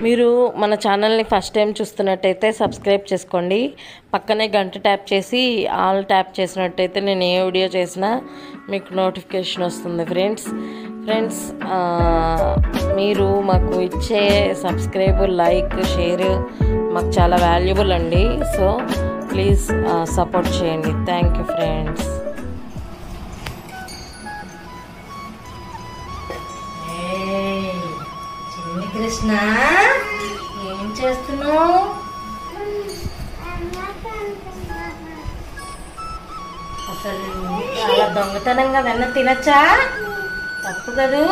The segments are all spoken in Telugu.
మీరు మన ఛానల్ని ఫస్ట్ టైం చూస్తున్నట్టయితే సబ్స్క్రైబ్ చేసుకోండి. పక్కనే గంట ట్యాప్ చేసి ఆల్ ట్యాప్ చేసినట్టయితే నేను ఏ వీడియో చేసినా మీకు నోటిఫికేషన్ వస్తుంది ఫ్రెండ్స్. ఫ్రెండ్స్ మీరు మాకు ఇచ్చే సబ్స్క్రైబ్ లైక్ షేర్ మాకు చాలా వాల్యుబుల్ అండి. సో ప్లీజ్ సపోర్ట్ చేయండి. Thank you friends. కృష్ణ ఏం చేస్తున్నావు? అసలు అలా దొంగతనంగా వెన్న తినచ్చా? తప్పు కదూ?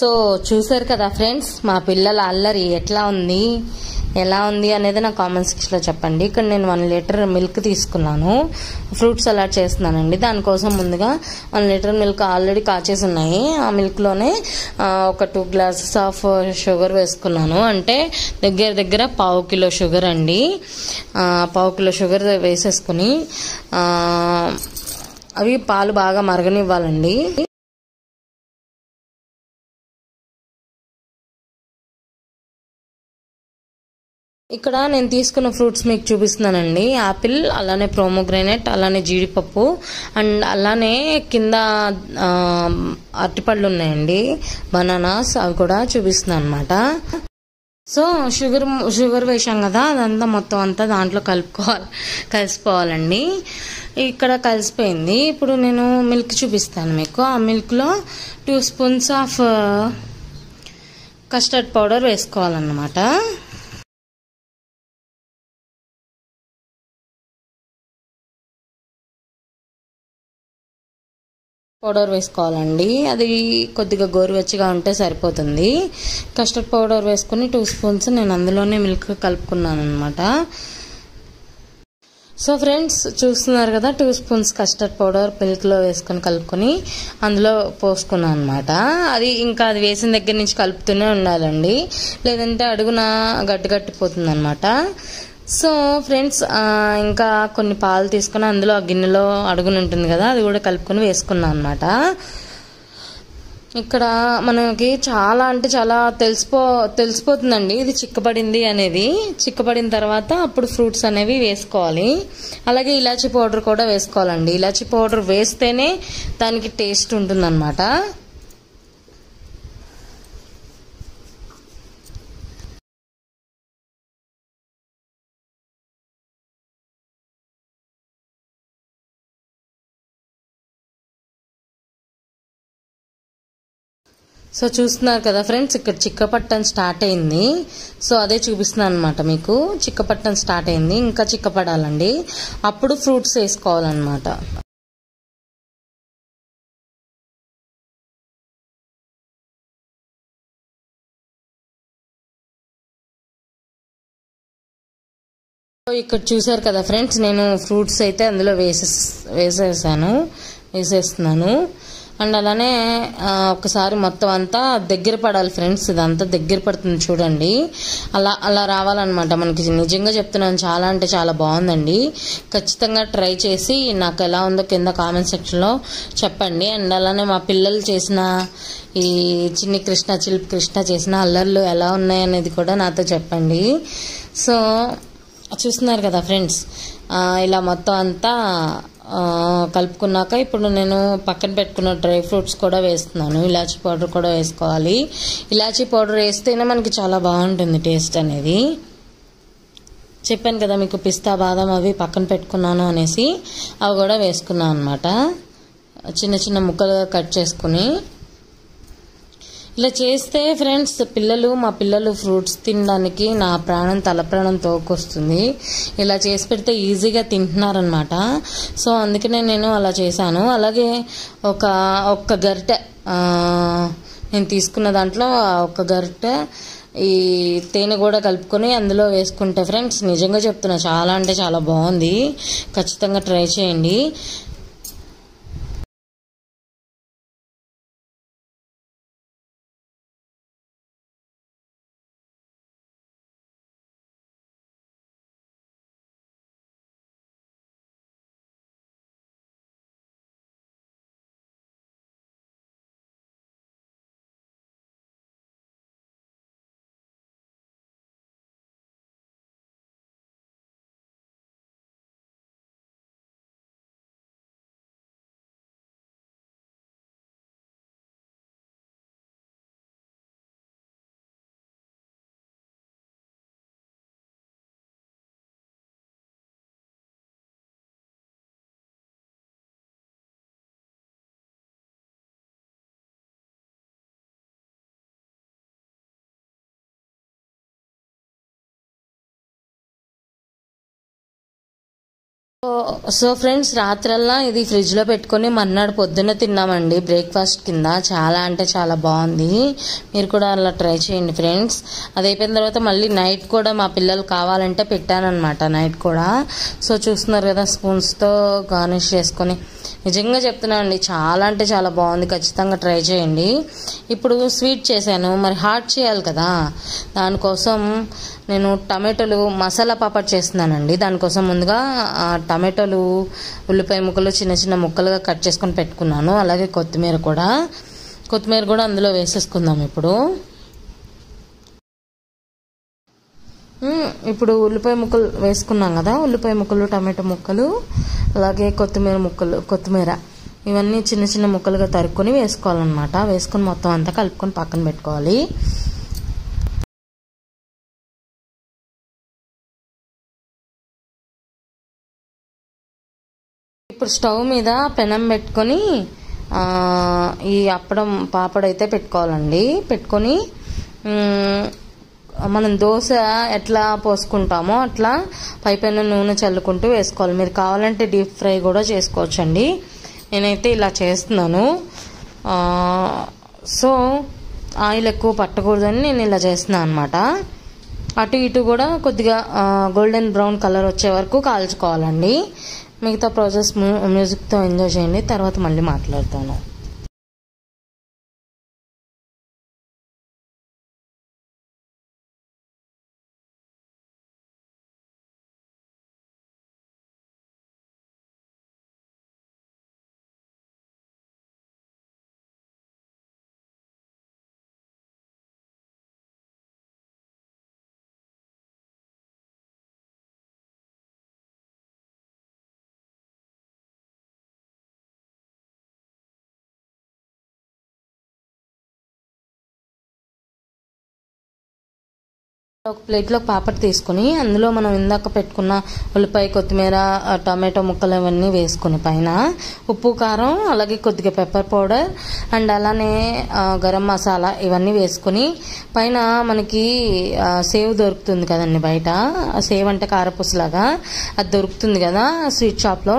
సో చూసారు కదా ఫ్రెండ్స్ మా పిల్లల అల్లరి ఎట్లా ఉంది ఎలా ఉంది అనేది నా కామెంట్ సెక్షన్లో చెప్పండి. ఇక్కడ నేను వన్ లీటర్ మిల్క్ తీసుకున్నాను. ఫ్రూట్స్ సలాడ్ చేస్తున్నానండి. దానికోసం ముందుగా వన్ లీటర్ మిల్క్ ఆల్రెడీ కాచేసి ఉన్నాయి. ఆ మిల్క్లోనే ఒక టూ గ్లాసెస్ ఆఫ్ షుగర్ వేసుకున్నాను. అంటే దగ్గర దగ్గర పావు కిలో షుగర్ అండి. పావు కిలో షుగర్ వేసేసుకుని అవి పాలు బాగా మరగనివ్వాలండి. ఇక్కడ నేను తీసుకున్న ఫ్రూట్స్ మీకు చూపిస్తున్నానండి. యాపిల్ అలానే ప్రోమోగ్రానైట్ అలానే జీడిపప్పు అండ్ అలానే కింద అరటిపళ్ళు ఉన్నాయండి. బనానాస్ అవి కూడా చూపిస్తున్నాను అనమాట సో షుగర్ షుగర్ వేసాం కదా అదంతా మొత్తం అంతా దాంట్లో కలుపుకోవాలి కలిసిపోవాలండి. ఇక్కడ కలిసిపోయింది. ఇప్పుడు నేను మిల్క్ చూపిస్తాను మీకు. ఆ మిల్క్లో two spoons of custard powder వేసుకోవాలన్నమాట. పౌడర్ వేసుకోవాలండి. అది కొద్దిగా గోరువెచ్చగా ఉంటే సరిపోతుంది. కస్టర్డ్ పౌడర్ వేసుకుని టూ స్పూన్స్ నేను అందులోనే మిల్క్ కలుపుకున్నాను అనమాట సో ఫ్రెండ్స్ చూస్తున్నారు కదా టూ స్పూన్స్ కస్టర్డ్ పౌడర్ మిల్క్లో వేసుకొని కలుపుకొని అందులో పోసుకున్నాను అనమాట అది ఇంకా అది వేసిన దగ్గర నుంచి కలుపుతూనే ఉండాలండి. లేదంటే అడుగున గట్టి గట్టిపోతుంది అనమాట సో ఫ్రెండ్స్ ఇంకా కొన్ని పాలు తీసుకుని అందులో ఆ గిన్నెలో అడుగునుంటుంది కదా అది కూడా కలుపుకొని వేసుకున్నాను అనమాట ఇక్కడ మనకి చాలా అంటే చాలా తెలిసిపో తెలిసిపోతుందండి. ఇది చిక్కబడింది అనేది. చిక్కబడిన తర్వాత అప్పుడు ఫ్రూట్స్ అనేవి వేసుకోవాలి. అలాగే ఇలాచీ పౌడర్ కూడా వేసుకోవాలండి. ఇలాచీ పౌడర్ వేస్తేనే దానికి టేస్ట్ ఉంటుందన్నమాట. సో చూస్తున్నారు కదా ఫ్రెండ్స్ ఇక్కడ చిక్కపట్టం స్టార్ట్ అయింది. సో అదే చూపిస్తున్నాను అనమాట మీకు. చిక్కపట్టం స్టార్ట్ అయింది. ఇంకా చిక్కపడాలండి. అప్పుడు ఫ్రూట్స్ వేసుకోవాలన్నమాట. సో ఇక్కడ చూసారు కదా ఫ్రెండ్స్ నేను ఫ్రూట్స్ అయితే అందులో వేసే వేసేసాను. వేసేస్తున్నాను. అండ్ అలానే ఒకసారి మొత్తం అంతా దగ్గర పడాలి ఫ్రెండ్స్ ఇదంతా దగ్గర పడుతుంది చూడండి. అలా అలా రావాలన్నమాట మనకి. నిజంగా చెప్తున్నాను చాలా అంటే చాలా బాగుందండి. ఖచ్చితంగా ట్రై చేసి నాకు ఎలా ఉందో కింద కామెంట్ సెక్షన్లో చెప్పండి. అండ్ అలానే మా పిల్లలు చేసిన ఈ చిన్ని కృష్ణ చిల్పి కృష్ణ చేసిన అల్లర్లు ఎలా ఉన్నాయనేది కూడా నాతో చెప్పండి. సో చూస్తున్నారు కదా ఫ్రెండ్స్ ఇలా మొత్తం అంతా కలుపుకున్నాక ఇప్పుడు నేను పక్కన పెట్టుకున్న డ్రై ఫ్రూట్స్ కూడా వేస్తున్నాను. ఇలాచీ పౌడర్ కూడా వేసుకోవాలి. ఇలాచీ పౌడర్ వేస్తేనే మనకి చాలా బాగుంటుంది టేస్ట్ అనేది. చెప్పాను కదా మీకు పిస్తా బాదం అవి పక్కన పెట్టుకున్నాను అనేసి అవి కూడా వేసుకున్నాను అనమాట చిన్న చిన్న ముక్కలుగా కట్ చేసుకుని ఇలా చేస్తే ఫ్రెండ్స్ పిల్లలు మా పిల్లలు ఫ్రూట్స్ తినడానికి నా ప్రాణం తల ప్రాణం తోకొస్తుంది. ఇలా చేసి పెడితే ఈజీగా తింటున్నారనమాట సో అందుకనే నేను అలా చేశాను. అలాగే ఒక ఒక్క గరిటె నేను తీసుకున్న దాంట్లో ఒక గరిటె ఈ తేనె కూడా కలుపుకొని అందులో వేసుకుంటే ఫ్రెండ్స్ నిజంగా చెప్తున్నా చాలా అంటే చాలా బాగుంది. ఖచ్చితంగా ట్రై చేయండి. సో ఫ్రెండ్స్ రాత్రల్లా ఇది ఫ్రిడ్జ్లో పెట్టుకొని మర్నాడు పొద్దున్న తిన్నామండి. బ్రేక్ఫాస్ట్ కింద చాలా అంటే చాలా బాగుంది. మీరు కూడా అలా ట్రై చేయండి ఫ్రెండ్స్ అది అయిపోయిన తర్వాత మళ్ళీ నైట్ కూడా మా పిల్లలు కావాలంటే పెట్టానమాట నైట్ కూడా. సో చూస్తున్నారు కదా స్పూన్స్తో గార్నిష్ చేసుకొని. నిజంగా చెప్తున్నాను అండి చాలా అంటే చాలా బాగుంది ఖచ్చితంగా ట్రై చేయండి. ఇప్పుడు స్వీట్ చేశాను మరి హాట్ చేయాలి కదా. దానికోసం నేను టమాటోలు మసాలా పాపడ్ చేస్తున్నానండి. దానికోసం ముందుగా ఆ, టమాటోలు ఉల్లిపాయ ముక్కలు చిన్న చిన్న ముక్కలుగా కట్ చేసుకొని పెట్టుకున్నాను. అలాగే కొత్తిమీర కూడా. కొత్తిమీర కూడా అందులో వేసేసుకుందాం ఇప్పుడు. ఇప్పుడు ఉల్లిపాయ ముక్కలు వేసుకున్నాం కదా ఉల్లిపాయ ముక్కలు టమాటో ముక్కలు అలాగే కొత్తిమీర ముక్కలు కొత్తిమీర. ఇవన్నీ చిన్న చిన్న ముక్కలుగా తరుక్కొని వేసుకోవాలన్నమాట. వేసుకొని మొత్తం అంతా కలుపుకొని పక్కన పెట్టుకోవాలి. ఇప్పుడు స్టవ్ మీద పెనం పెట్టుకొని ఈ అప్పడం పాపడైతే అయితే పెట్టుకోవాలండి. పెట్టుకొని మనం దోశ ఎట్లా పోసుకుంటామో అట్లా పైపైన నూనె చల్లుకుంటూ వేసుకోవాలి. మీరు కావాలంటే డీప్ ఫ్రై కూడా చేసుకోవచ్చండి. నేనైతే ఇలా చేస్తున్నాను. సో ఆయిల్ ఎక్కువ పట్టకూడదని నేను ఇలా చేస్తున్నాను అనమాట అటు ఇటు కూడా కొద్దిగా గోల్డెన్ బ్రౌన్ కలర్ వచ్చే వరకు కాల్చుకోవాలండి. మిగతా ప్రాసెస్ మ్యూజిక్తో ఎంజాయ్ చేయండి. తర్వాత మళ్ళీ మాట్లాడతాను. ఒక ప్లేట్లో పాపడ్ తీసుకుని అందులో మనం ఇందాక పెట్టుకున్న ఉల్లిపాయ కొత్తిమీర టమాటో ముక్కలు ఇవన్నీ వేసుకుని పైన ఉప్పు కారం అలాగే కొద్దిగా పెప్పర్ పౌడర్ అండ్ అలానే గరం మసాలా ఇవన్నీ వేసుకుని పైన మనకి సేవ్ దొరుకుతుంది కదండి బయట. సేవ్ అంటే కారపూసలాగా అది దొరుకుతుంది కదా స్వీట్ షాప్లో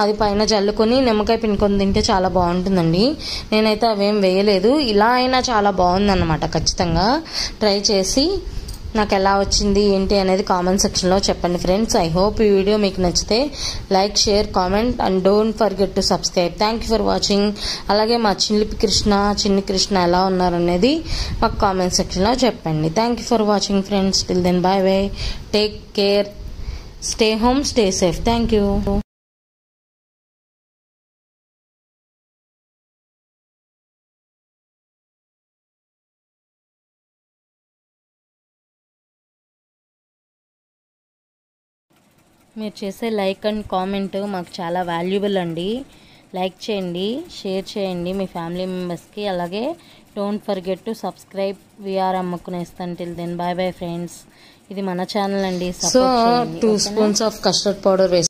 అది పైన జల్లుకొని నిమ్మకాయ పిండుకొని తింటే చాలా బాగుంటుందండి. నేనైతే అవేం వేయలేదు. ఇలా అయినా చాలా బాగుందన్నమాట ఖచ్చితంగా. ట్రై చేసి నాకు ఎలా వచ్చింది ఏంటి అనేది కామెంట్ సెక్షన్లో చెప్పండి ఫ్రెండ్స్ ఐ హోప్ ఈ వీడియో మీకు నచ్చితే like share comment and don't forget to subscribe thank you for watching అలాగే మా చిల్లిపి కృష్ణ చిన్ని కృష్ణ ఎలా ఉన్నారనేది మాకు కామెంట్ సెక్షన్లో చెప్పండి. Thank you for watching friends till then bye bye take care stay home stay safe thank you మీరు చేసే లైక్ అండ్ కామెంట్ మాకు చాలా వాల్యుబుల్ అండి. లైక్ చేయండి షేర్ చేయండి మీ ఫ్యామిలీ మెంబర్స్కి. అలాగే డోంట్ ఫర్గెట్ టు సబ్స్క్రైబ్ విఆర్ అమ్మకునేస్తాను till then bye bye friends. ఇది మన ఛానల్ అండి. So two spoons of custard powder వేసి